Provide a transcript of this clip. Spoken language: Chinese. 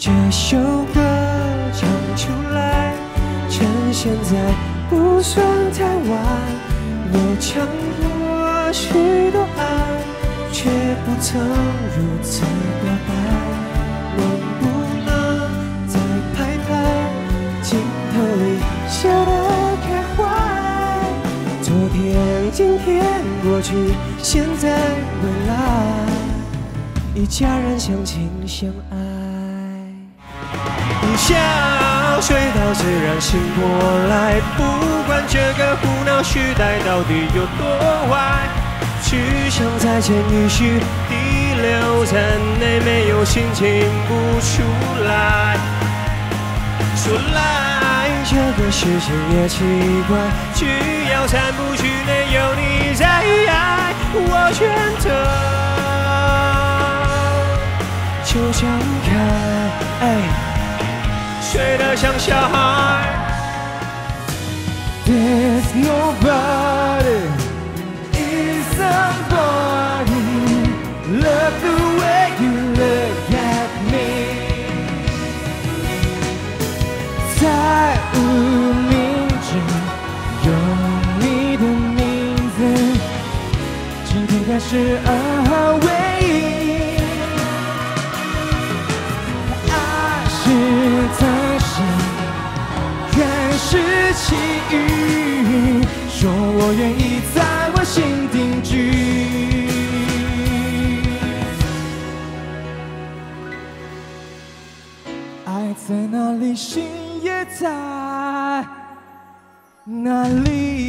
这首歌唱出来，趁现在不算太晚。我唱过许多爱，却不曾如此表白。能不能再拍拍镜头里笑得开怀？昨天、今天、过去、现在、未来，一家人相亲相爱。想睡到自然醒过来，不管这个胡闹时代到底有多坏，只想再见一许滴流在内，没有心情不出来。说来这个世界也奇怪，只要三步之内有你在，我选择就张开。睡得像小孩。There's nobody, is somebody, love the way you look at me。在无名指有你的名字，今天开始啊，唯的奇遇，说我愿意在我心定居。爱在哪里，心也在哪里。